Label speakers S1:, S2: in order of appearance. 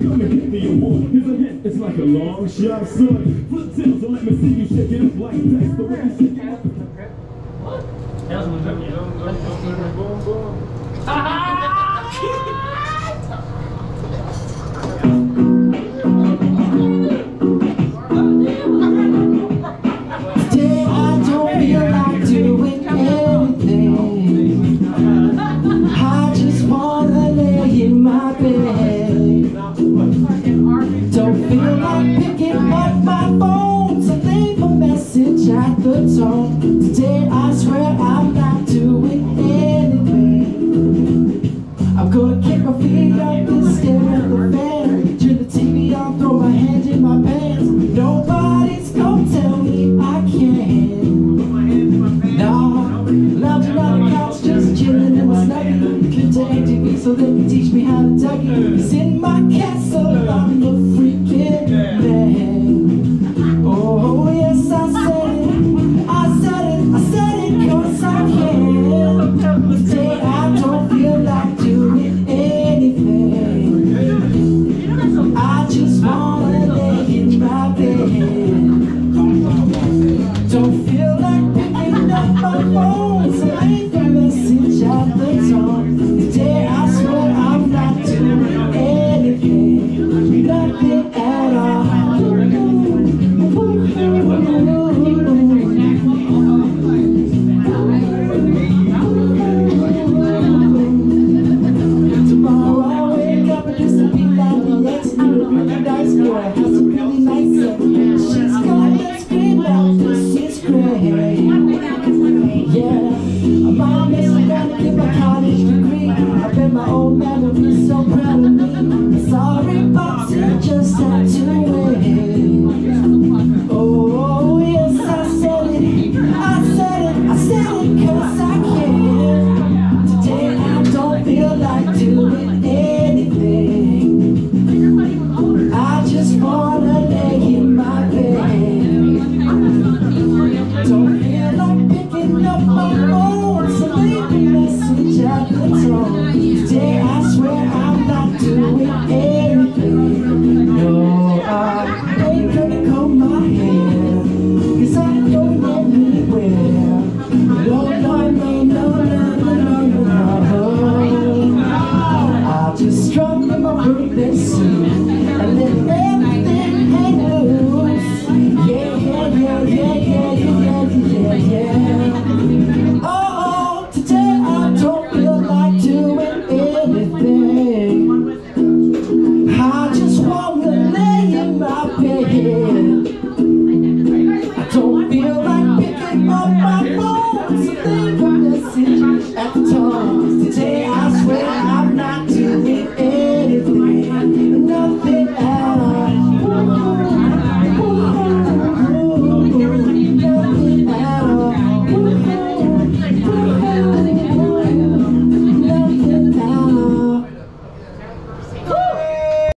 S1: Come and hit me award. Here's a hint, it's like a long shot son. Flip tails and let me see you shake it up like that. The way you shake it up.
S2: Today They learn the so they you teach me how to talk. You ex really nice girl, has a really nice sex. She's gonna scream out, this is great. Yeah, might miss to get my college degree. I bet my old man will be so proud of me. Sorry, boss, it just had to wait. Oh, yes, I said it. I said it. I said it cause I can. Today I don't feel like doing soon.